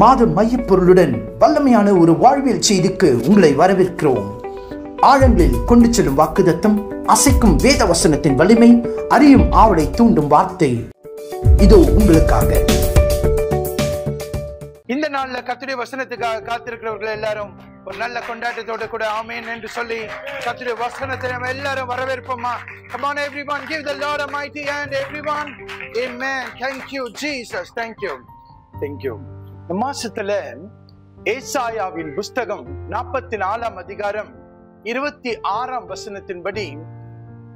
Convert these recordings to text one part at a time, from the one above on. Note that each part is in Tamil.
மாத மையப்பொருளுடன் வல்லமையான ஒரு வாழ்வியல் செய்திக்கு உங்களை வரவேற்கிறோம். ஆழங்களில் கொண்டு செல்லும் வாக்குதத்தம் அசைக்கும் வேத வசனத்தின் வலிமை அறியும் ஆவலை தூண்டும் வார்த்தை. இதோ உங்களுக்காக. இந்த நாள்ல கத்துடைய வசனத்துக்காக காத்திருக்கிறவர்கள் எல்லாரும் ஒரு நல்ல கொண்டாட்டத்தோட கூட ஆமேன் என்று சொல்லி கத்துடைய வசனத்தை நம்ம எல்லாரும் வரவேற்போமா? Come on everyone give the lord a mighty hand everyone. Amen. Thank you jesus. Thank you. Thank you. இந்த மாசத்துல ஏசாயாவின் புஸ்தகம் நாற்பத்தி நாலாம் அதிகாரம் இருபத்தி ஆறாம் வசனத்தின்படி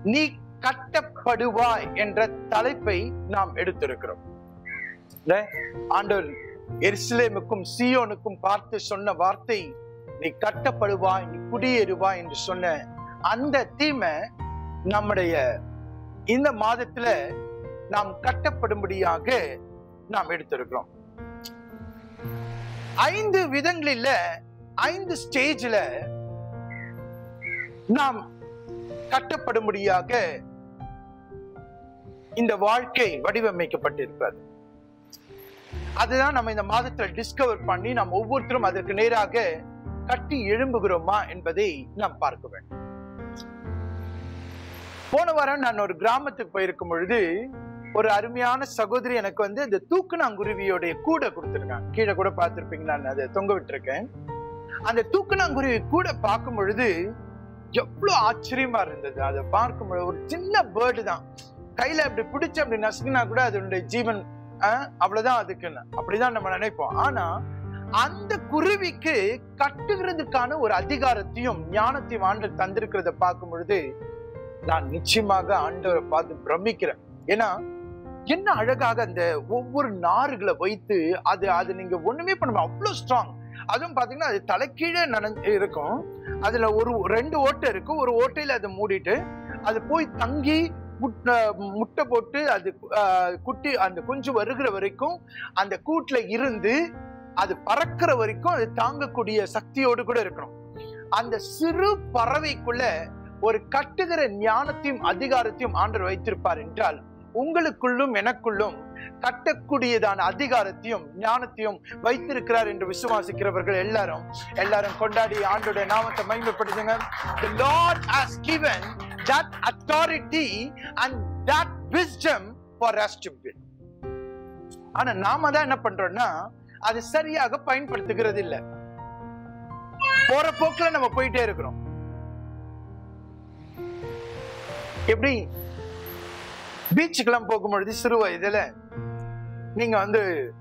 நீ கட்டப்படுவாய் என்ற தலைப்பை நாம் எடுத்திருக்கிறோம். ஆண்டவர் எருசலேமுக்கும் சீயோனுக்கும் பார்த்து சொன்ன வார்த்தை நீ கட்டப்படுவாய் நீ குடியேறுவாய் என்று சொன்ன அந்த தீமை நம்முடைய இந்த மாதத்துல நாம் கட்டப்படும்படியாக நாம் எடுத்திருக்கிறோம். ஐந்து விதங்களில் ஐந்து ஸ்டேஜ்ல நாம் கட்டப்படும்படியாக இந்த வாழ்க்கை வடிவமைக்கப்பட்டிருக்கிறது. அதுதான் நம்ம இந்த மாதத்தில் டிஸ்கவர் பண்ணி நாம் ஒவ்வொருத்தரும் அதற்கு நேராக கட்டி எழும்புகிறோமா என்பதை நாம் பார்க்க வேண்டும். போன வாரம் நான் ஒரு கிராமத்துக்கு போயிருக்கும் பொழுது ஒரு அருமையான சகோதரி எனக்கு வந்து இந்த தூக்குனாங்குருவியோடைய கூடை கொடுத்துருக்காங்க. கீழே கூட பார்த்துருப்பீங்களா? நான் அதை தொங்க விட்டுருக்கேன். அந்த தூக்குனாங்குருவி கூட பார்க்கும் பொழுது எவ்வளோ ஆச்சரியமா இருந்தது. அதை பார்க்கும் பொழுது ஒரு சின்ன பேர்டு தான். கையில அப்படி பிடிச்சு அப்படி நசுங்கினா கூட அதனுடைய ஜீவன் ஆஹ், அவ்வளவுதான் அதுக்குன்னு. அப்படிதான் நம்ம நினைப்போம். ஆனா அந்த குருவிக்கு கட்டுகிறதுக்கான ஒரு அதிகாரத்தையும் ஞானத்தையும் ஆண்டு தந்திருக்கிறத பார்க்கும் பொழுது நான் நிச்சயமாக ஆண்டவரை பார்த்து பிரமிக்கிறேன். ஏன்னா என்ன அழகாக அந்த ஒவ்வொரு நாறுகளை வைத்து அது அது நீங்க ஒண்ணுமே பண்ண முடியாது. அவ்வளவு ஸ்ட்ராங் அதுவும் பாத்தீங்கன்னா அது தலைக்கீழே நனைஞ்சு இருக்கும். அதுல ஒரு ரெண்டு ஓட்டை இருக்கும் ஒரு ஓட்டையில அதை மூடிட்டு அது போய் தங்கி முட்டை முட்டை போட்டு அது குட்டி அந்த குஞ்சு வருகிற வரைக்கும் அந்த கூட்டுல இருந்து அது பறக்கிற வரைக்கும் அது தாங்கக்கூடிய சக்தியோடு கூட இருக்கணும். அந்த சிறு பறவைக்குள்ள ஒரு கட்டுகிற ஞானத்தையும் அதிகாரத்தையும் ஆண்டர் வைத்திருப்பார் என்றால் உங்களுக்குள்ளும் எனக்குள்ளும் கட்டக்கூடியதான அதிகாரத்தையும் ஞானத்தையும் வைத்திருக்கிறார் என்று விசுவாசிக்கிறவர்கள் எல்லாரும். எல்லாரும் கொண்டாடி ஆண்டுடைய நாமத்தை மகிமைப்படுத்துங்க. The lord has given that authority and that wisdom for us to build. ஆனா நாம தான் என்ன பண்றோம்னா அது சரியாக பயன்படுத்துகிறது இல்ல. போற போக்குல நம்ம போயிட்டே இருக்கிறோம். எப்படி? பீச்சுக்கெல்லாம் போகும்பொழுது சிறு வயதுல நீங்க வந்து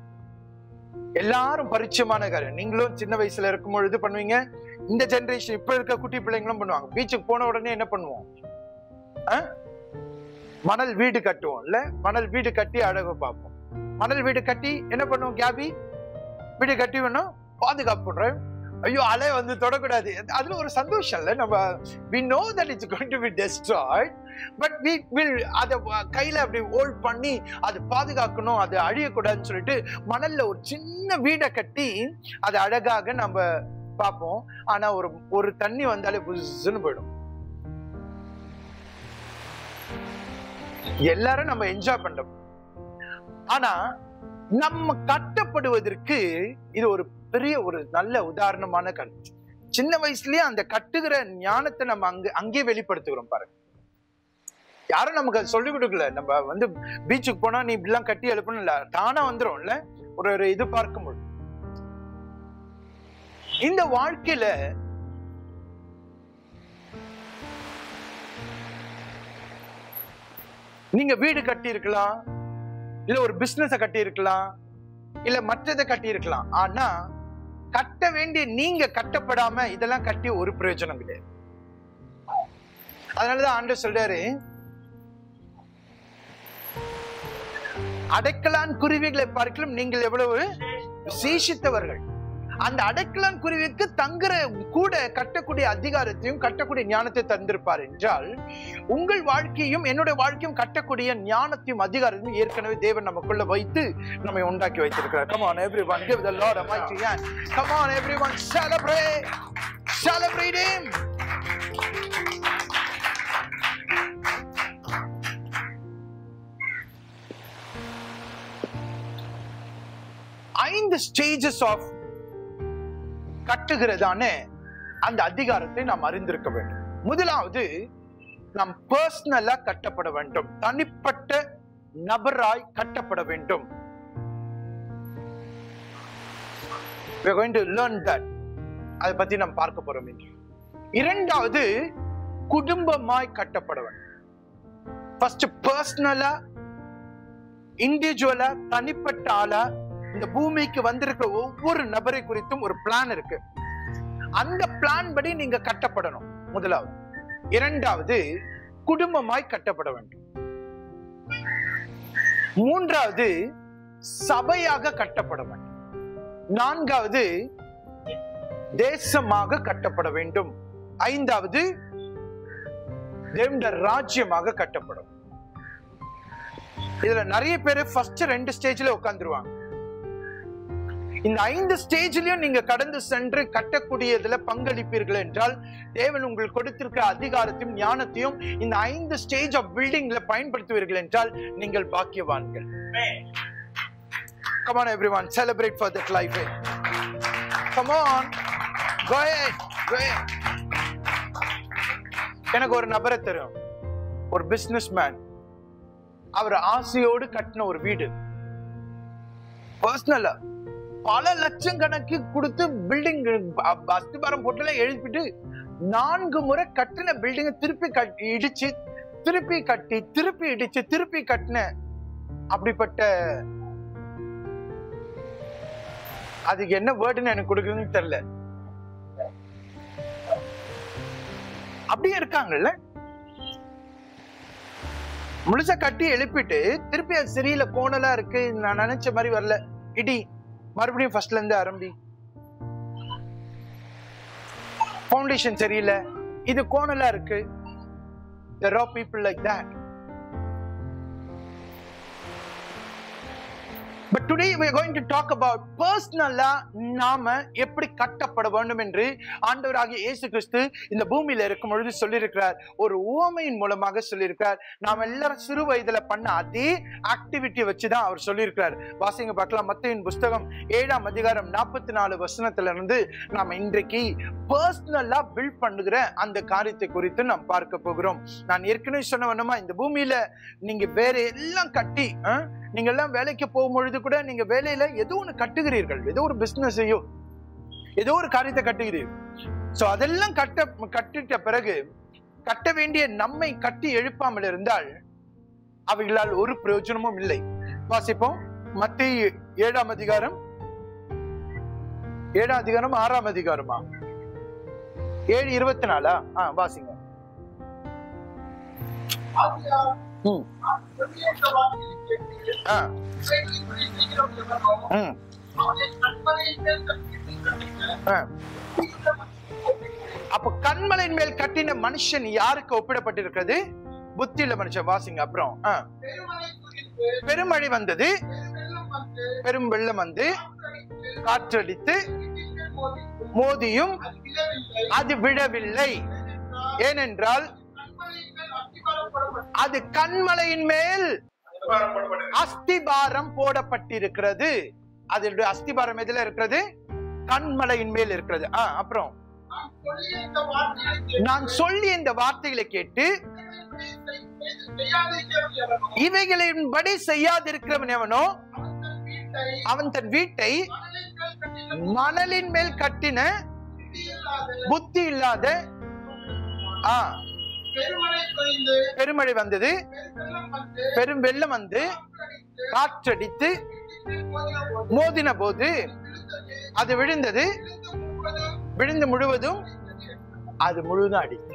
எல்லாரும் பரிச்சயமான காரியம். நீங்களும் சின்ன வயசுல இருக்கும் பொழுது பண்ணுவீங்க. இந்த ஜெனரேஷன் இப்ப இருக்க குட்டி பிள்ளைங்களும் பண்ணுவாங்க. பீச்சுக்கு போன உடனே என்ன பண்ணுவோம்? ஆ? மணல் வீடு கட்டுவோம் இல்ல மணல் வீடு கட்டி அழகு பார்ப்போம். மணல் வீடு கட்டி என்ன பண்ணுவோம் கேபி? வீடு கட்டி வேணும் பாதுகாப்பு ஐயோ அலை வந்து தொடக்கூடாது. அதுல ஒரு சந்தோஷம் இல்ல. நம்ம we know that it's going to be destroyed but we will அதை கையில் அப்படி ஹோல்ட் பண்ணி அது பாதுகாக்கணும் அது அழியக்கூடாதுன்னு சொல்லிட்டு மணல்ல ஒரு சின்ன வீடை கட்டி அது அழகாக நம்ம பார்ப்போம். ஆனா ஒரு ஒரு தண்ணி வந்தாலே புதுசுன்னு போயிடும். எல்லாரும் நம்ம என்ஜாய் பண்றோம். ஆனா நம்ம கட்டப்படுவதற்கு இது ஒரு பெரிய ஒரு நல்ல உதாரணமான கண் சின்ன வயசுலயே அந்த கட்டுகிற ஞானத்தை நம்ம அங்க அங்கேயே வெளிப்படுத்துகிறோம் பாருங்க. யாரும் நமக்கு அது சொல்லிக் கொடுக்கல. நம்ம வந்து பீச்சுக்கு போனா நீ இப்படிலாம் கட்டி எழுப்பணும் இல்ல தானா வந்துரும்ல. ஒரு ஒரு இது பார்க்கும்போது இந்த வாழ்க்கையில நீங்க வீடு கட்டி இருக்கலாம் இல்ல ஒரு பிசினஸ கட்டி இருக்கலாம் இல்ல மற்றதை கட்டி இருக்கலாம் ஆனா கட்ட வேண்டிய நீங்க கட்டப்படாம இதெல்லாம் கட்டி ஒரு பிரயோஜனம் கிடையாது. அதனாலதான் ஆண்டு சொல்றாரு அடைக்கலான் குருவிகளை பார்க்கலாம் நீங்கள் எவ்வளவு விசேஷித்தவர்கள் அந்த அடைக்கலான் குருவிக்கு தங்குற கூட கட்டக்கூடிய அதிகாரத்தையும் கட்டக்கூடிய ஞானத்தை தந்திருப்பார் என்றால் உங்கள் வாழ்க்கையும் என்னுடைய வாழ்க்கையும் கட்டக்கூடிய ஞானத்தையும் அதிகாரத்தையும் ஏற்கனவே தேவன் நமக்குள்ள வைத்து நம்மை உண்டாக்கி வைத்திருக்கிறார். Come on everyone give the lord a mighty hand. Come on everyone celebrate. Celebrate him. ஐந்து ஸ்டேஜஸ் ஆஃப் கட்டுகிறதான அந்த அதிகாரத்தை நாம் அறிந்திருக்க வேண்டும். முதலாவது நாம் பர்சனலா கட்டப்பட வேண்டும். தனிப்பட்ட நபராய் கட்டப்பட வேண்டும். We going to learn that. அதை பத்தி நாம் பார்க்க போறோம் இன்று. இரண்டாவது குடும்பமாய் கட்டப்பட ஃபர்ஸ்ட் பர்சனலா இண்டிவிஜுவலா தனிப்பட்ட ஆளா இந்த பூமிக்கு வந்திருக்கிற ஒவ்வொரு நபரை குறித்தும் ஒரு பிளான் இருக்கு. அந்த பிளான் படி நீங்க கட்டப்படணும். முதலாவது. இரண்டாவது குடும்பமாய் கட்டப்பட வேண்டும். மூன்றாவது சபையாக கட்டப்பட வேண்டும். நான்காவது தேசமாக கட்டப்பட வேண்டும். ஐந்தாவது தேவனுடைய ராஜ்யமாக கட்டப்படும். இதுல நிறைய பேர் ஃபர்ஸ்ட் ரெண்டு ஸ்டேஜ்ல உட்கார்ந்துருவாங்க. இந்த ஐந்து ஸ்டேஜ்லயும் நீங்க கடந்து சென்று கட்டக்கூடியதுல பங்களிப்பீர்கள் என்றால் தேவன் உங்களுக்கு கொடுத்திருக்கிற அதிகாரத்தையும் ஞானத்தையும் இந்த ஐந்து ஸ்டேஜ் ஆஃப் பில்டிங்ல பயன்படுத்துவீர்கள் என்றால் நீங்கள் பாக்கியவான்கள் Come on, everyone, celebrate for that life. eh? Come on, go ahead, go ahead. எனக்கு ஒரு நபரை தெரியும் ஒரு பிசினஸ் மேன் அவர் ஆசையோடு கட்டின ஒரு வீடு பர்சனலா பல லட்சம் கணக்கு கொடுத்து பில்டிங் அஸ்திபாரம் போட்டுல எழுப்பிட்டு நான்கு முறை கட்டின பில்டிங் திருப்பி கட்டி இடிச்சு திருப்பி கட்டி திருப்பி இடிச்சு திருப்பி கட்டின அப்படிப்பட்ட அதுக்கு என்ன வேர்டுன்னு எனக்கு கொடுக்குறதுன்னு தெரியல. அப்படியே இருக்காங்கல்ல? முழுசா கட்டி எழுப்பிட்டு திருப்பி அது சரியில்லை கோணலா இருக்கு நான் நினைச்ச மாதிரி வரல. இடி மறுபடியும் ஃபர்ஸ்ட்ல இருந்து ஆரம்பி. ஃபவுண்டேஷன் சரியில்லை இது கோணலா இருக்கு. There are people like that. But today we are going talk talk about personally நாம எப்படி கட்டப்பட வேண்டும் என்று ஆண்டவராகிய இயேசு கிறிஸ்து இந்த பூமியில இருக்கும் பொழுது சொல்லியிருக்கிறார். ஒரு உவமையின் மூலமாக சொல்லியிருக்கிறார். நாம எல்லாரும் சிறு வயதுல பண்ண அதே ஆக்டிவிட்டி வச்சு தான் அவர் சொல்லியிருக்கிறார். வாசிங்க பார்க்கலாம். மத்தையின் புஸ்தகம் ஏழாம் அதிகாரம் நாற்பத்தி நாலு வசனத்துல இருந்து நாம இன்றைக்கு பர்சனலா பில்ட் பண்ணுகிற அந்த காரியத்தை குறித்து நாம் பார்க்க போகிறோம். நான் ஏற்கனவே சொன்ன வேணுமா இந்த பூமியில நீங்க வேற எல்லாம் கட்டி ஆ, நீங்க எல்லாம் வேலைக்கு போகும் பொழுது கூட நீங்க வேலையில ஏதோ ஒண்ணு கட்டுகிறீர்கள். ஏதோ ஒரு பிசினஸையோ ஏதோ ஒரு காரியத்தை கட்டுகிறீர்கள். சோ அதெல்லாம் கட்ட கட்டிட்ட பிறகு கட்ட வேண்டிய நம்மை கட்டி எழுப்பாமல் இருந்தால் அவைகளால் ஒரு பிரயோஜனமும் இல்லை. வாசிப்போம். மத்திய ஏழாம் அதிகாரம். ஏழாம் அதிகாரம் ஆறாம் அதிகாரமா? ஏழு இருபத்தி நாலா? ஆ வாசிங்க. அப்ப கண்மலையின் மேல் கட்டின மனுஷன் யாருக்கு ஒப்பிடப்பட்டிருக்கிறது? புத்தியில மனுஷன் வாசிங்க அப்புறம். பெருமழை வந்தது. பெரும் வெள்ளம் வந்து காற்றடித்து மோதியும் அது விடவில்லை ஏனென்றால் அது கண்மலையின் மேல் அஸ்திபாரம் போடப்பட்டிருக்கிறது. அதனுடைய அஸ்திபாரம் எதுல இருக்கிறது? கண்மலையின் மேல் இருக்கிறது. அப்புறம். நான் சொல்லி இந்த வார்த்தைகளை கேட்டு இவைகளின்படி படி செய்யாதிருக்கிறவன் எவனோ, எவனோ? அவன் தன் வீட்டை மணலின் மேல் கட்டின புத்தி இல்லாத ஆ பெருமழை வந்தது பெரும் வெள்ளம் வந்து காற்றடித்து மோதின போது. அது விழுந்தது விழுந்து முழுவதும். அது முழுவதும் அடித்தது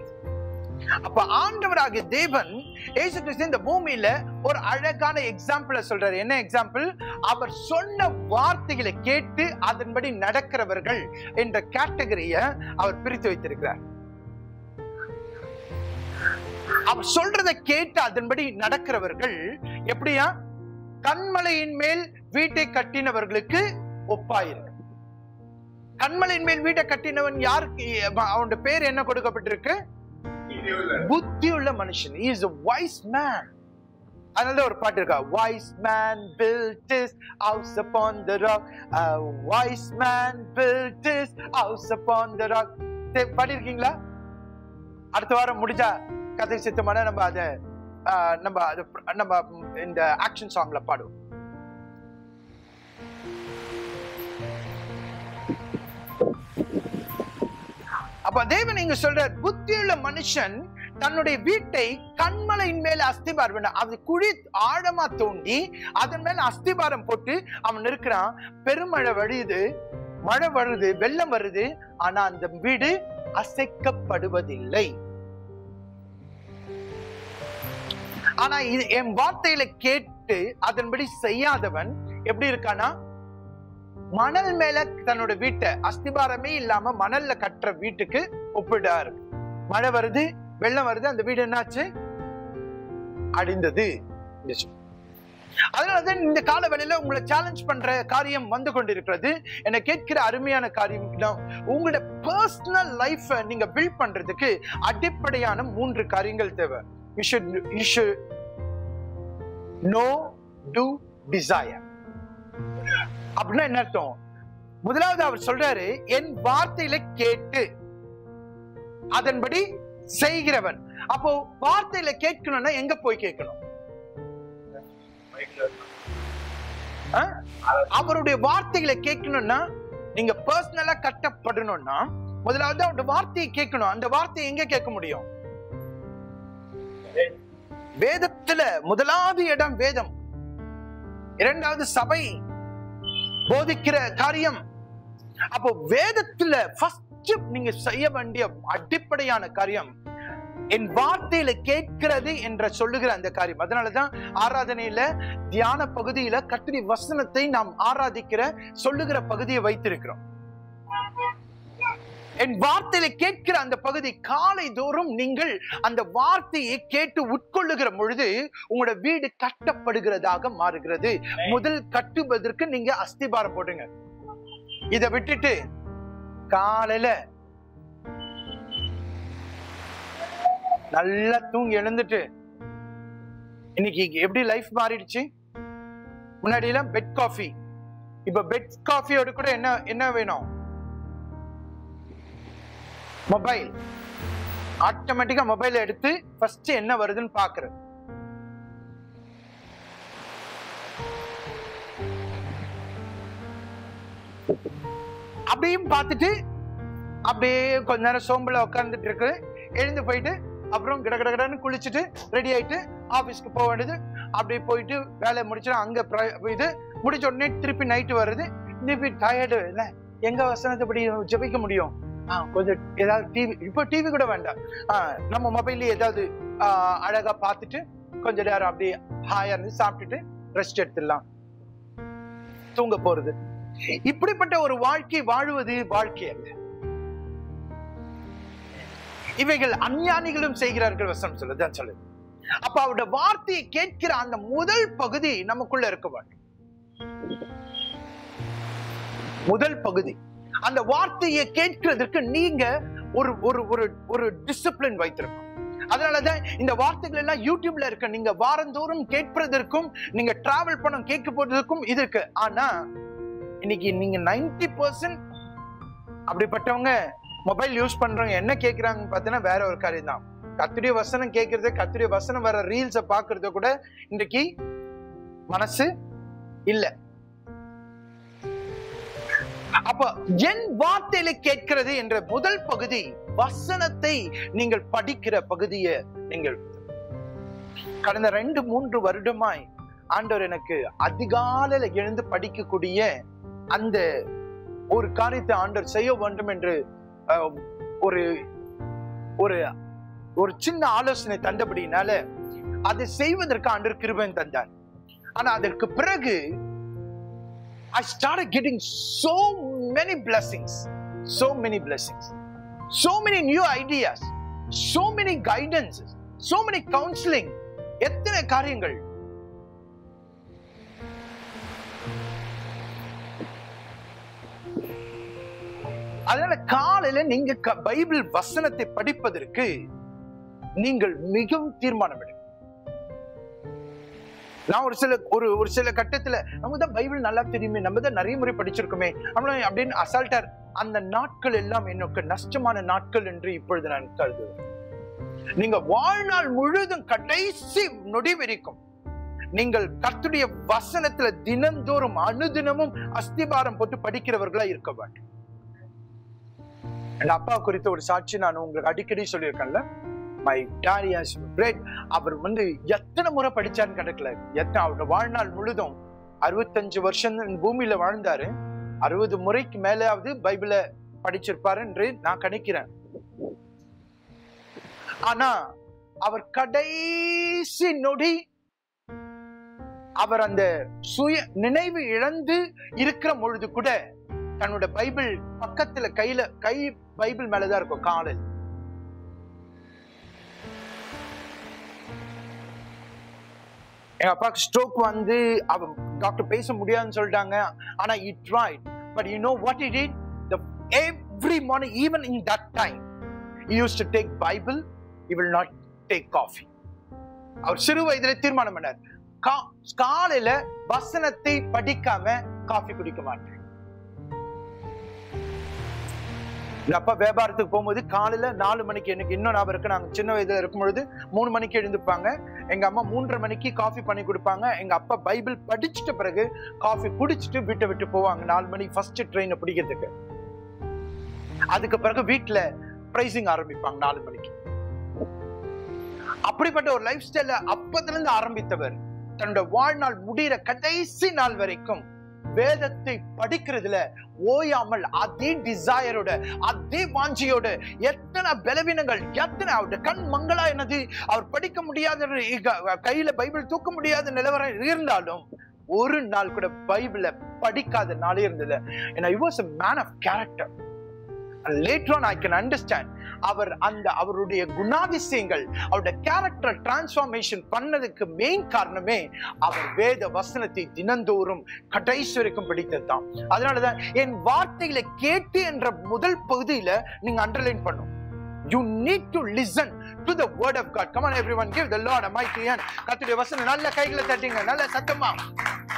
அப்ப ஆண்டவராகிய தேவன் இயேசு கிறிஸ்து இந்த பூமியில ஒரு அழகான எக்ஸாம்பிள சொல்றாரு என்ன எக்ஸாம்பிள் அவர் சொன்ன வார்த்தைகளை கேட்டு அதன்படி நடக்கிறவர்கள் என்ற கேட்டகரிய அவர் பிரித்து வைத்திருக்கிறார் அவர் சொல்றதை கேட்டு அதன்படி நடக்கிறவர்கள் எப்படியா? கண்மலையின் மேல் வீட்டை கட்டினவர்களுக்கு ஒப்பாயிருக்கு கண்மலையின் மேல் வீட்டை கட்டினவன் யாருக்கு அவனுடைய பேர் என்ன கொடுக்கப்பட்டிருக்கு? புத்தியுள்ள. மனுஷன். A wise man. அதனால ஒரு பாட்டு இருக்கா? Built his house upon the rock. A wise man built his house upon the rock. சரி, பாடியிருக்கீங்களா? அடுத்த வாரம் முடிஞ்சா? கதை சித்தமான நம்ம அதை ஆஹ், நம்ம அது நம்ம இந்த ஆக்ஷன் சாங்ல பாடுவோம். அப்ப தேவன் நீங்க சொல்ற புத்தியுள்ள மனுஷன் தன்னுடைய வீட்டை கண்மலையின் மேல அஸ்திபாரம் வேண்டாம் அது குழி ஆழமா தோண்டி அதன் மேல அஸ்திபாரம் போட்டு அவன் இருக்கிறான் பெருமழை வழியுது மழை வருது வெள்ளம் வருது ஆனா அந்த வீடு அசைக்கப்படுவதில்லை. ஆனா இது என் வார்த்தையில கேட்டு அதன்படி செய்யாதவன் எப்படி இருக்கானா? மணல் மேல தன்னோட வீட்டை அஸ்திபாரமே இல்லாம மணல்ல கட்டுற வீட்டுக்கு ஒப்பிடாரு மழை வருது வெள்ளம் வருது அந்த வீடு என்னாச்சு? அடிந்தது அதனாலதான் இந்த கால வேளையில உங்களை சேலஞ்ச் பண்ற காரியம் வந்து கொண்டிருக்கிறது. என்னை கேட்கிற அருமையான காரியம் தான். உங்களோட பர்சனல் லைஃப நீங்க பில்ட் பண்றதுக்கு அடிப்படையான மூன்று காரியங்கள் தேவை. You should, you should know to desire. அப்படின்னா என்ன அர்த்தம்? முதலாவது அவர் சொல்றாரு என் வார்த்தையில கேட்டு. அதன்படி செய்கிறவன். அப்போ வார்த்தையில கேட்கணும்னா எங்க போய் கேட்கணும்? அவருடைய வார்த்தைகளை கேட்கணும்னா நீங்க பர்சனலா கட்டப்படணும்னா முதலாவது அவருடைய வார்த்தையை கேட்கணும். அந்த வார்த்தையை எங்க கேட்க முடியும்? வேதத்துல முதலாவது இடம் வேதம். இரண்டாவது சபை போதிக்கிற காரியம். அப்போ வேதத்துல ஃபர்ஸ்ட் நீங்க செய்ய வேண்டிய அடிப்படையான காரியம் என் வார்த்தையில கேட்கிறது என்ற சொல்லுகிற அந்த காரியம். அதனாலதான் ஆராதனையில தியான பகுதியில கத்திரி வசனத்தை நாம் ஆராதிக்கிற சொல்லுகிற பகுதியை வைத்திருக்கிறோம். என் வார்த்தையில கேட்கிற அந்த பகுதி காலை தோறும் நீங்கள் அந்த வார்த்தையை கேட்டு உட்கொள்ளுகிற பொழுது உங்களோட வீடு கட்டப்படுகிறதாக மாறுகிறது. முதல் கட்டுவதற்கு நீங்க அஸ்திபாரம் போடுங்க. இத விட்டுட்டு காலையில நல்லா தூங்கி எழுந்துட்டு இன்னைக்கு எப்படி லைஃப் மாறிடுச்சு? முன்னாடி எல்லாம் பெட் காஃபி இப்ப பெட் காஃபியோட கூட என்ன என்ன வேணும்? மொபைல் ஆட்டோமேட்டிக்கா மொபைல் எடுத்து ஃபர்ஸ்ட் என்ன வருதுன்னு பாக்குறது. அப்படியும் பார்த்துட்டு அப்படியே கொஞ்ச நேரம் சோம்புல உட்காந்துட்டு இருக்கு. எழுந்து போயிட்டு அப்புறம் கிட கிட கிடன்னு குளிச்சுட்டு ரெடி ஆயிட்டு ஆபீஸ்க்கு போக வேண்டியது. அப்படியே போயிட்டு வேலையை முடிச்சுட்டு அங்க இது முடிச்ச உடனே திருப்பி நைட்டு வருது. திருப்பி டயர்டு இல்லை எங்க வசனத்தை படி ஜெபிக்க முடியும்? கொஞ்சம் ஏதாவது டிவி இப்போ டிவி கூட வேண்டாம். நம்ம மொபைல்ல ஏதாவது அழகா பார்த்துட்டு கொஞ்ச நேரம் அப்படியே ஹாயா இருந்து சாப்பிட்டுட்டு ரெஸ்ட் எடுத்துடலாம். தூங்க போறது. இப்படிப்பட்ட ஒரு வாழ்க்கை வாழுவது வாழ்க்கை அல்ல. இவைகள் அஞ்ஞானிகளும் செய்கிறார்கள் வசனம் சொல்லுதான் சொல்லுது. அப்ப அவருடைய வார்த்தையை கேட்கிற அந்த முதல் பகுதி நமக்குள்ள இருக்க வேண்டும். முதல் பகுதி. அந்த வார்த்தையை கேட்கிறதுக்கு நீங்க ஒரு ஒரு ஒரு ஒரு டிசிப்ளின் வைத்திருக்கணும். அதனாலதான் இந்த வார்த்தைகள் எல்லாம் யூடியூப்ல இருக்கு நீங்க வாரந்தோறும் கேட்பதற்கும் நீங்க டிராவல் பண்ண கேட்க போறதுக்கும் இது இருக்கு. ஆனா இன்னைக்கு நீங்க 90% பர்சன்ட் அப்படிப்பட்டவங்க மொபைல் யூஸ் பண்றவங்க என்ன கேட்கிறாங்கன்னு பார்த்தீங்கன்னா வேற ஒரு காரியம் தான் கத்துடைய வசனம் கேட்கறது கத்துடைய வசனம் வர ரீல்ஸை பாக்குறது கூட இன்றைக்கு மனசு இல்லை. அப்ப என் வார்த்தையில கேட்கிறது என்ற முதல் பகுதி வசனத்தை நீங்கள் படிக்கிற பகுதியை நீங்கள் கடந்த ரெண்டு மூன்று வருடமாய் ஆண்டவர் எனக்கு அதிகாலையில எழுந்து படிக்கக்கூடிய அந்த ஒரு காரியத்தை ஆண்டவர் செய்ய வேண்டும் என்று ஒரு ஒரு ஒரு சின்ன ஆலோசனை தந்தபடினால அதை செய்வதற்கு ஆண்டவர் கிருபன் தந்தார். ஆனா அதற்கு பிறகு I started getting so many blessings, so many blessings, so many new ideas, so many guidances, so many counseling. எத்தனை காரியங்கள் அதனால காலையில நீங்க பைபிள் வசனத்தை படிப்பதற்கு நீங்கள் மிகவும் தீர்மானம் எடுங்க நான் ஒரு சில ஒரு ஒரு சில கட்டத்துல நம்ம தான் பைபிள் நல்லா தெரியுமே நம்ம தான் நிறைய முறை படிச்சிருக்கோமே. நம்மளும் அப்படின்னு அசால்ட்டார் அந்த நாட்கள் எல்லாம் எனக்கு நஷ்டமான நாட்கள் என்று இப்பொழுது நான் கருதுவேன். நீங்க வாழ்நாள் முழுதும் கடைசி நொடி வரைக்கும் நீங்கள் கத்துடைய வசனத்துல தினந்தோறும் அனுதினமும் அஸ்திபாரம் போட்டு படிக்கிறவர்களா இருக்க வேண்டும். என் அப்பா குறித்த ஒரு சாட்சி நான் உங்களுக்கு அடிக்கடி சொல்லியிருக்கேன்ல. மை டாடி ஹாஸ் அவர் வந்து எத்தனை முறை படிச்சாருன்னு கணக்குல எத்தனை அவரோட வாழ்நாள் முழுதும் அறுபத்தஞ்சு வருஷம் இந்த பூமியில வாழ்ந்தாரு. அறுபது முறைக்கு மேலாவது பைபிளை படிச்சிருப்பாரு என்று நான் கணிக்கிறேன். ஆனா அவர் கடைசி நொடி அவர் அந்த சுய நினைவு இழந்து இருக்கிற பொழுது கூட தன்னோட பைபிள் பக்கத்துல கையில கை பைபிள் மேலதான் இருக்கும் காலில். எங்க அப்பாவுக்கு ஸ்ட்ரோக் வந்து அவ டாக்டர் பேச முடியாதுன்னு சொல்லிட்டாங்க. ஆனா it tried but you know what it it the every morning even in that time use to take Bible you will not take coffee அவர் சிறு வயதுல தீர்மானம் பண்ணார். கா- காலையில வசனத்தை படிக்காம காஃபி குடிக்க மாட்டேன். எங்கள் அப்பா வியாபாரத்துக்கு போகும்போது காலையில் நாலு மணிக்கு எனக்கு இன்னும் ஞாபகம் இருக்குது நாங்கள் சின்ன வயதில் இருக்கும் பொழுது மூணு மணிக்கு எழுந்துப்பாங்க. எங்கள் அம்மா மூன்றரை மணிக்கு காஃபி பண்ணி கொடுப்பாங்க. எங்கள் அப்பா பைபிள் படிச்சிட்ட பிறகு காஃபி குடிச்சிட்டு வீட்டை விட்டு போவாங்க. நாலு மணிக்கு ஃபஸ்ட்டு ட்ரெயினை பிடிக்கிறதுக்கு. அதுக்கு பிறகு வீட்டில் ப்ரைஸிங் ஆரம்பிப்பாங்க நாலு மணிக்கு. அப்படிப்பட்ட ஒரு லைஃப் ஸ்டைல அப்பத்துல இருந்து ஆரம்பித்தவர். தன்னோட வாழ்நாள் முடிகிற கடைசி நாள் வரைக்கும் வேதத்தை படிக்கிறதுல ஓயாமல் அதே டிசையரோட அதே வாஞ்சியோட எத்தனை பலவீனங்கள் எத்தனை அவருடைய கண் மங்களா என்னது அவர் படிக்க முடியாத கையில பைபிள் தூக்க முடியாத நிலவரம் இருந்தாலும் ஒரு நாள் கூட பைபிளை படிக்காத நாளே இருந்தது ஏன்னா I was a man of character later on I can understand அவர் அந்த அவருடைய குணாதிசயங்கள் அவருடைய கேரக்டர் டிரான்ஸ்ஃபார்மேஷன் பண்ணதுக்கு மெயின் காரணமே அவர் வேத வசனத்தை தினந்தோறும் கடைசி வரைக்கும் படித்ததுதான். அதனாலதான் என் வார்த்தைகளை கேட்டு என்ற முதல் பகுதியில நீங்க அண்டர்லைன் பண்ணும் you need to listen to the word of God come on everyone give the Lord a mighty hand. வசனம் நல்ல கைகளை தட்டிங்க நல்ல சத்தமா.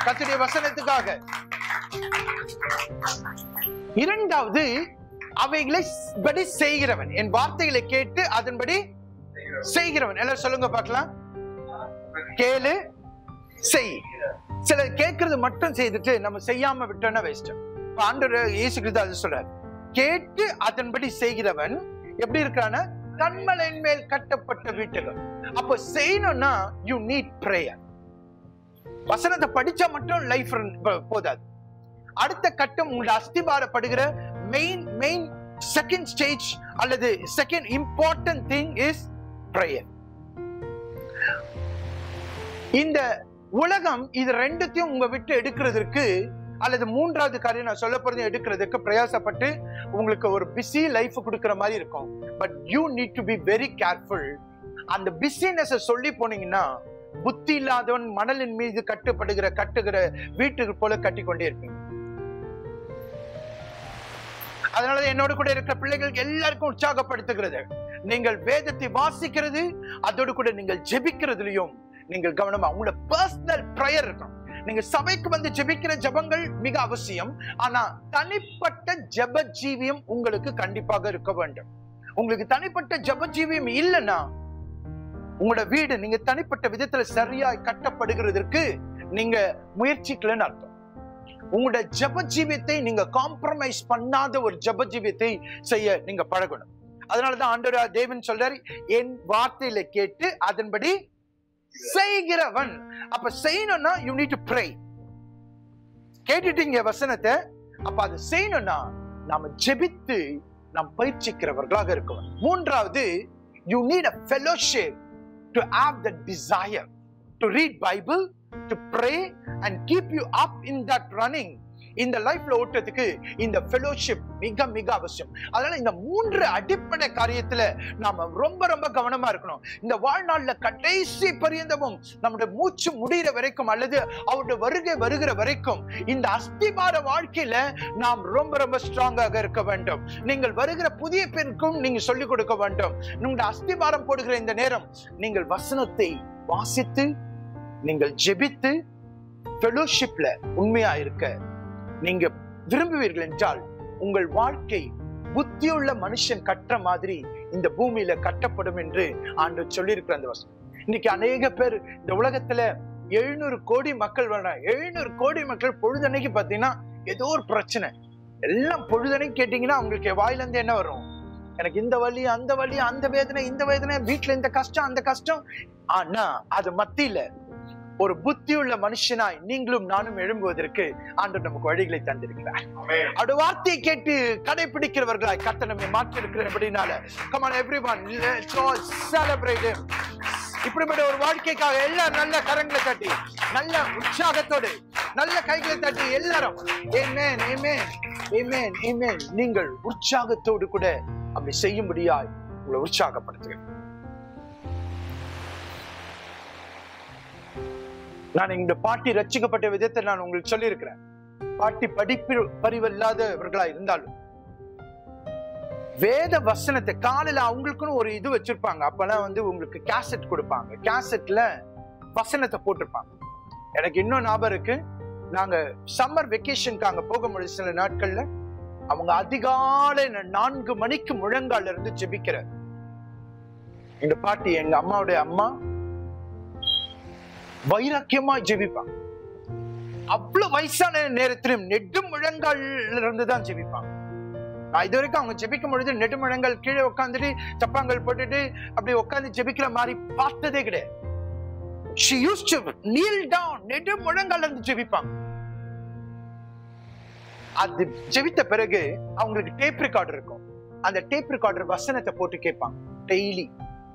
கத்துடைய வசனத்துக்காக. இரண்டாவது அவைகளை படி செய்கிறவன். என் வார்த்தைகளை கேட்டு அதன்படி செய்கிறவன். எல்லாரும் சொல்லுங்க பார்க்கலாம். கேளு செய். சில கேட்கறது மட்டும் செய்துட்டு நம்ம செய்யாம விட்டோம்னா வேஸ்ட் ஆண்டவர் இயேசு கிறிஸ்து அது சொல்றார். கேட்டு அதன்படி செய்கிறவன் எப்படி இருக்கான கண்மலையின் மேல் கட்டப்பட்ட வீட்டுகள். அப்போ செய்யணும்னா யூ நீட் பிரேயர் வசனத்தை படிச்சா மட்டும் லைஃப் போதாது. அடுத்த கட்டம் உங்களோட அஸ்திபாரப்படுகிற மெயின் மெயின் செகண்ட் ஸ்டேஜ் அல்லது second important thing is prayer இந்த உலகம் இது ரெண்டுத்தையும் உங்க விட்டு எடுக்கிறதுக்கு அல்லது மூன்றாவது காரியம் நான் சொல்ல போறதையும் எடுக்கிறதுக்கு பிரயாசப்பட்டு உங்களுக்கு ஒரு பிஸி லைஃப் கொடுக்குற மாதிரி இருக்கும். But you need to be very careful அந்த பிஸினஸ் சொல்லி போனீங்கன்னா புத்தி இல்லாதவன் மணலின் மீது கட்டுப்படுகிற கட்டுகிற வீட்டுக்கு போல கட்டி கொண்டே இருப்பீங்க. அதனால என்னோட கூட இருக்கிற பிள்ளைகள் எல்லாருக்கும் உற்சாகப்படுத்துகிறது. நீங்கள் வேதத்தை வாசிக்கிறது அதோடு கூட நீங்கள் ஜெபிக்கிறதுலயும் நீங்கள் கவனமா உங்களோட பர்சனல் ப்ரேயர் இருக்கணும் நீங்க சபைக்கு வந்து ஜெபிக்கிற ஜெபங்கள் மிக அவசியம். ஆனா தனிப்பட்ட ஜெப ஜீவியம் உங்களுக்கு கண்டிப்பாக இருக்க வேண்டும். உங்களுக்கு தனிப்பட்ட ஜப ஜீவியம் இல்லைன்னா உங்களோட வீடு நீங்க தனிப்பட்ட விதத்துல சரியாய் கட்டப்படுகிறதற்கு நீங்க முயற்சிக்கலன்னு அர்த்தம். உங்களோட ஜப ஜீவியத்தை நீங்க காம்ப்ரமைஸ் பண்ணாத ஒரு ஜப ஜீவியத்தை செய்ய நீங்க பழகணும். அதனாலதான் ஆண்டோரா தேவன் சொல்றாரு என் வார்த்தையில கேட்டு அதன்படி செய்கிறவன். அப்ப செய்யணும்னா யூ நீட் டு ப்ரே கேட்டுட்டீங்க வசனத்தை? அப்ப அது செய்யணும்னா நாம ஜெபித்து நாம் பயிற்சிக்கிறவர்களாக இருக்கணும். மூன்றாவது you need a fellowship to have the desire to read Bible to pray and keep you up in that running இந்த லைஃப்ல ஓட்டுறதுக்கு இந்த ஃபெலோஷிப் மிக மிக அவசியம். அதனால இந்த மூன்று அடிப்படை காரியத்துல நாம ரொம்ப ரொம்ப கவனமா இருக்கணும். இந்த வாழ்நாள்ல கடைசி பரியந்தமும் நம்முடைய மூச்சு முடிகிற வரைக்கும் அல்லது அவருடைய வருகை வருகிற வரைக்கும் இந்த அஸ்திபார வாழ்க்கையில நாம் ரொம்ப ரொம்ப ஸ்ட்ராங்காக இருக்க வேண்டும். நீங்கள் வருகிற புதிய பேருக்கும் நீங்க சொல்லிக் கொடுக்க வேண்டும். உங்களுடைய அஸ்திபாரம் போடுகிற இந்த நேரம் நீங்கள் வசனத்தை வாசித்து நீங்கள் ஜெபித்து ஃபெலோஷிப்ல உண்மையா இருக்க நீங்க விரும்புவீர்கள் என்றால் உங்கள் வாழ்க்கை புத்தியுள்ள மனுஷன் கட்டுற மாதிரி இந்த பூமியில கட்டப்படும் என்று ஆண்டு சொல்லியிருக்கிற அந்த வசனம். இன்னைக்கு அநேக பேர் இந்த உலகத்துல எழுநூறு கோடி மக்கள் வர்றாங்க எழுநூறு கோடி மக்கள் பொழுதன்னைக்கு பாத்தீங்கன்னா ஏதோ ஒரு பிரச்சனை. எல்லாம் பொழுதனைக்கு கேட்டீங்கன்னா அவங்களுக்கு வாயில இருந்து என்ன வரும்? எனக்கு இந்த வழி அந்த வழி அந்த வேதனை இந்த வேதனை வீட்டுல இந்த கஷ்டம் அந்த கஷ்டம். ஆனா அது மத்தியில ஒரு புத்தியுள்ள மனுஷனாய் நீங்களும் நானும் எழும்புவதற்கு ஆண்டு நமக்கு வழிகளை தந்திருக்கிறார். அவருடைய வார்த்தையை கேட்டு கடைபிடிக்கிறவர்களாய் கத்த நம்மை மாற்றி இருக்கிறபடினால கமான் எவ்ரி ஒன் இப்படிப்பட்ட ஒரு வாழ்க்கைக்காக எல்லாரும் நல்ல கரங்களை தட்டி நல்ல உற்சாகத்தோடு நல்ல கைகளை தட்டி எல்லாரும். Amen, amen, amen, amen. நீங்கள் உற்சாகத்தோடு கூட அப்படி செய்யும்படியாய் உங்களை உற்சாகப்படுத்துகிறேன். நான் இந்த பாட்டி ரச்சிக்கப்பட்ட விதத்தை நான் உங்களுக்கு சொல்லியிருக்கிறேன். பாட்டி படிப்பு பரிவில்லாதவர்களா இருந்தாலும் வேத வசனத்தை காலையில அவங்களுக்குன்னு ஒரு இது வச்சிருப்பாங்க. அப்பெல்லாம் வந்து உங்களுக்கு கேசட் கொடுப்பாங்க. கேசட்ல வசனத்தை போட்டிருப்பாங்க. எனக்கு இன்னும் ஞாபகம் இருக்கு. நாங்க சம்மர் வெக்கேஷனுக்கு அங்க போக முடியும் சில நாட்கள்ல அவங்க அதிகாலை நான்கு மணிக்கு முழங்கால இருந்து ஜெபிக்கிற இந்த பாட்டி எங்க அம்மாவுடைய அம்மா வைராக்கியமா ஜெபிப்பாங்க அவ்வளவு வயசான நேரத்திலும் நெடு முழங்கால் இருந்து தான் ஜெபிப்பாங்க நான் இது வரைக்கும் அவங்க ஜெபிக்கும் பொழுது நெடு முழங்கால் கீழே உட்காந்துட்டு சப்பாங்கல் போட்டுட்டு அப்படி உட்காந்து ஜெபிக்கிற மாதிரி பார்த்ததே கிடையாது. She used to kneel down நெடு முழங்கால இருந்து ஜெபிப்பாங்க அது ஜெபித்த பிறகு அவங்களுக்கு டேப் ரெக்கார்டர் இருக்கும். அந்த டேப் ரெக்கார்டர் வசனத்தை போட்டு கேட்பாங்க. டெய்லி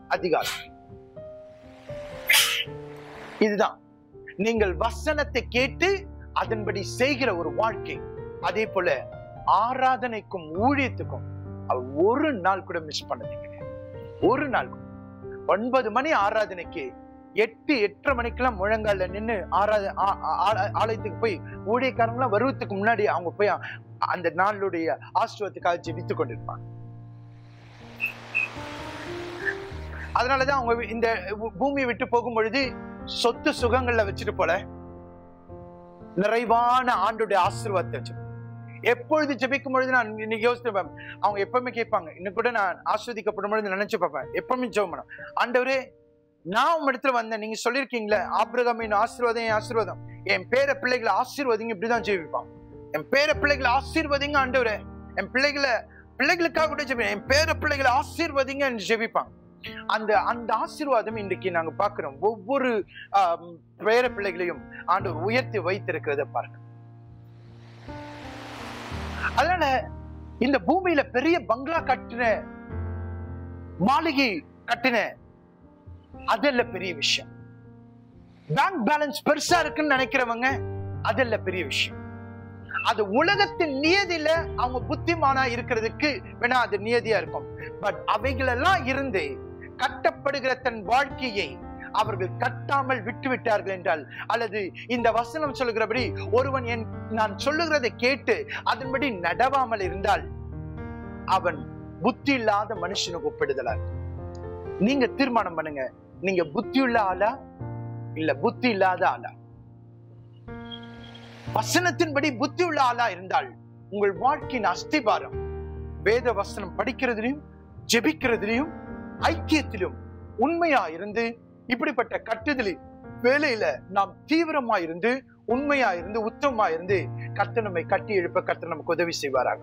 அதிகாரம் இதுதான். நீங்கள் வசனத்தை கேட்டு அதன்படி செய்கிற ஒரு வாழ்க்கை. அதே போல ஆராதனைக்கும் ஊழியத்துக்கும் ஒரு நாள் கூட மிஸ் பண்ணது ஒரு நாள் ஒன்பது மணி ஆராதனைக்கு எட்டு எட்டரை மணிக்கெல்லாம் முழங்கால நின்று ஆராத ஆலயத்துக்கு போய் ஊழியக்காரங்களாம் வருவதுக்கு முன்னாடி அவங்க போய் அந்த நாளுடைய ஆசிர்வாதத்துக்காக ஜெபித்து கொண்டிருப்பாங்க. அதனாலதான் அவங்க இந்த பூமியை விட்டு போகும் பொழுது சொத்து சுகங்கள்ல வச்சுட்டு போல. நிறைவான ஆண்டுடைய ஆசீர்வாதத்தை வச்சு எப்பொழுது ஜபிக்கும் பொழுது நான் இன்னைக்கு யோசிப்பேன் அவங்க எப்பவுமே கேட்பாங்க. இன்னும் கூட நான் ஆஸ்வதிக்கப்படும் பொழுது நினைச்சு பார்ப்பேன். எப்பவுமே ஜெபம் பண்ணும் ஆண்டவரே நான் உங்க இடத்துல வந்தேன். நீங்க சொல்லிருக்கீங்களே என் ஆசீர்வாதம் என் ஆசீர்வாதம். என் பேர பிள்ளைகளை ஆசீர்வாதிங்க இப்படிதான் ஜெபிப்பான். என் பேர பிள்ளைகளை ஆசீர்வாதிங்க ஆண்டவரே. என் பிள்ளைகளை பிள்ளைகளுக்காக கூட ஜெபி என் பேர பிள்ளைகளை ஆசீர்வாதிங்க என்று அந்த அந்த ஆசீர்வாதம் இன்றைக்கு நாங்க பார்க்கிறோம். ஒவ்வொரு பேர பிள்ளைகளையும் ஆண்டவர் உயர்த்தி வைத்திருக்கிறத பாருங்க. அதனால இந்த பூமியில பெரிய பங்களா கட்டின மாளிகை கட்டின அதல்ல பெரிய விஷயம். பேங்க் பேலன்ஸ் பெருசா இருக்குன்னு நினைக்கிறவங்க அதெல்லாம் பெரிய விஷயம். அது உலகத்தின் நியதியில அவங்க புத்திமானா இருக்கிறதுக்கு வேணா அது நியதியா இருக்கும். பட் அவைகளெல்லாம் இருந்து கட்டப்படுகிற தன் வாழ்க்கையை அவர்கள் கட்டாமல் விட்டு விட்டார்கள் என்றால் அல்லது இந்த வசனம் சொல்லுகிறபடி ஒருவன் என் நான் சொல்லுகிறதை கேட்டு அதன்படி நடவாமல் இருந்தால் அவன் புத்தி இல்லாத மனுஷனுக்கு ஒப்பிடுதலா நீங்க தீர்மானம் பண்ணுங்க. நீங்க புத்தியுள்ள ஆளா இல்ல புத்தி இல்லாத ஆளா? வசனத்தின்படி புத்தி உள்ள ஆளா இருந்தால் உங்கள் வாழ்க்கையின் அஸ்திபாரம். வேத வசனம் படிக்கிறதுலயும் ஜெபிக்கிறதுலயும் ஐக்கியத்திலும் உண்மையா இருந்து இப்படிப்பட்ட கட்டுதலில் வேலையில நாம் தீவிரமா இருந்து உண்மையா இருந்து உத்தமமா இருந்து கத்தனமை கட்டி எழுப்ப கத்த நமக்கு உதவி செய்வாராக.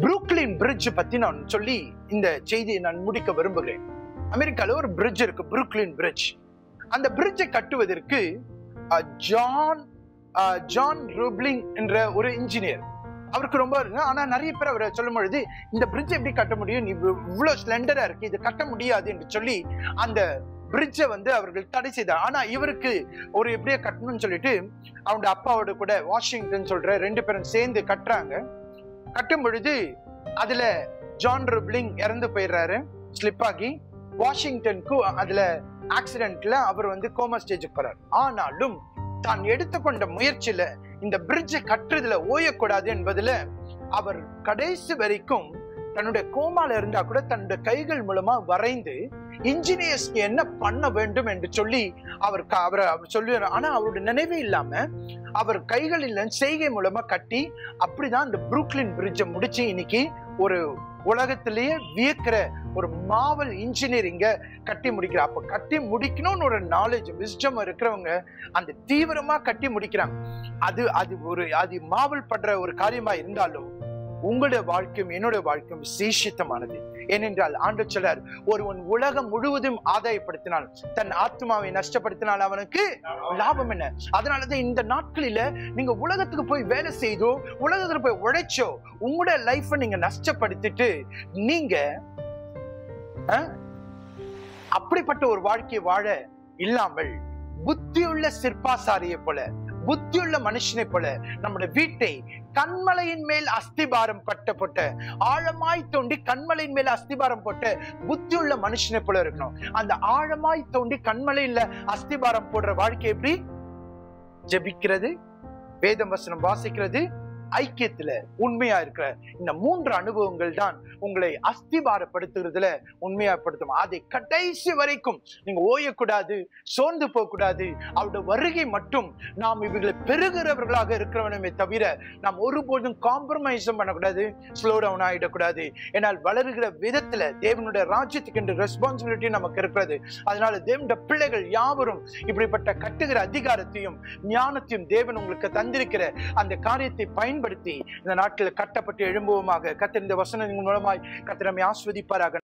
புரூக்லின் பிரிட்ஜ் பத்தி நான் சொல்லி இந்த செய்தியை நான் முடிக்க விரும்புகிறேன். அமெரிக்கால ஒரு பிரிட்ஜ் இருக்கு புரூக்லின் பிரிட்ஜ். அந்த பிரிட்ஜை கட்டுவதற்கு ஜான் ஜான் ரூப்ளிங் என்ற ஒரு இன்ஜினியர் அவருக்கு ரொம்ப இருக்கு. ஆனா நிறைய பேர் அவரை சொல்லும் பொழுது இந்த பிரிட்ஜ் எப்படி கட்ட முடியும்? நீ இவ்வளவு ஸ்லெண்டரா இருக்கு. இது கட்ட முடியாது என்று சொல்லி அந்த பிரிட்ஜை வந்து அவர்கள் தடை செய்தார். ஆனா இவருக்கு ஒரு எப்படியே கட்டணும்னு சொல்லிட்டு அவங்க அப்பாவோட கூட வாஷிங்டன் சொல்ற ரெண்டு பேரும் சேர்ந்து கட்டுறாங்க. கட்டும் பொழுது அதுல ஜான் ரூப்லிங் இறந்து போயிடுறாரு ஸ்லிப் ஆகி. வாஷிங்டனுக்கு அதுல ஆக்சிடென்ட்ல அவர் வந்து கோமா ஸ்டேஜுக்கு போறாரு. ஆனாலும் தான் எடுத்துக்கொண்ட முயற்சியில இந்த பிரிட்ஜை கட்டுறதுல ஓயக்கூடாது என்பதுல அவர் கடைசி வரைக்கும் தன்னுடைய கோமால இருந்தா கூட தன்னுடைய கைகள் மூலமா வரைந்து இன்ஜினியர்ஸ்க்கு என்ன பண்ண வேண்டும் என்று சொல்லி அவர் அவரை அவர் அவர் சொல்லுவார். ஆனா அவருடைய நினைவே இல்லாம அவர் கைகளில் செய்கை மூலமா கட்டி அப்படிதான் இந்த புரூக்லின் பிரிட்ஜை முடிச்சு இன்னைக்கு ஒரு உலகத்திலேயே வியக்கிற ஒரு மாவல் இன்ஜினியரிங்கை கட்டி முடிக்கிறார். அப்போ கட்டி முடிக்கணும்னு ஒரு நாலேஜ் விஸ்டம் இருக்கிறவங்க அந்த தீவிரமாக கட்டி முடிக்கிறாங்க. அது அது ஒரு அது மாவல் படுற ஒரு காரியமாக இருந்தாலும் உங்களுடைய வாழ்க்கையும் என்னுடைய வாழ்க்கையும் விசேஷித்தமானது. ஏனென்றால் ஆண்டு சிலர் ஒருவன் உலகம் முழுவதும் ஆதாயப்படுத்தினால் தன் ஆத்மாவை நஷ்டப்படுத்தினால் அவனுக்கு லாபம் என்ன? அதனாலதான் இந்த நாட்களில நீங்க உலகத்துக்கு போய் வேலை செய்தோ உலகத்துல போய் உழைச்சோ உங்களுடைய லைஃபை நீங்க நஷ்டப்படுத்திட்டு நீங்க அஹ், அப்படிப்பட்ட ஒரு வாழ்க்கையை வாழ இல்லாமல் புத்தியுள்ள சிற்பாசாரியை போல புத்தியுள்ள மனுஷனை போல நம்முடைய வீட்டை கண்மலையின் மேல் அஸ்திபாரம் கட்டப்பட்ட ஆழமாய் தோண்டி கண்மலையின் மேல் அஸ்திபாரம் போட்ட புத்தியுள்ள மனுஷனை போல இருக்கணும். அந்த ஆழமாய் தோண்டி கண்மலையில அஸ்திபாரம் போடுற வாழ்க்கை எப்படி? ஜபிக்கிறது வேதம் வசனம் வாசிக்கிறது ஐக்கியத்துல உண்மையா இருக்கிற இந்த மூன்று அனுபவங்கள் தான் உங்களை அஸ்திபாரப்படுத்துறதுல உண்மையாப்படுத்தும். அதை கடைசி வரைக்கும் நீங்க ஓயக்கூடாது சோர்ந்து போக கூடாது அவருடைய வருகை மட்டும் நாம் இவர்களை பெருகிறவர்களாக இருக்கிறவனுமே தவிர நாம் ஒருபோதும் காம்ப்ரமைஸும் பண்ணக்கூடாது ஸ்லோ டவுன் ஆகிடக்கூடாது ஏன்னால் வளருகிற விதத்துல தேவனுடைய ராஜ்யத்துக்கு என்ற ரெஸ்பான்சிபிலிட்டி நமக்கு இருக்கிறது. அதனால தேவனுடைய பிள்ளைகள் யாவரும் இப்படிப்பட்ட கட்டுகிற அதிகாரத்தையும் ஞானத்தையும் தேவன் உங்களுக்கு தந்திருக்கிற அந்த காரியத்தை பயன் பயன்படுத்தி இந்த நாட்கள் கட்டப்பட்டு எழும்புவோமாக கத்திருந்த வசனங்கள் மூலமாய் கத்திரமை ஆஸ்வதிப்பாராக.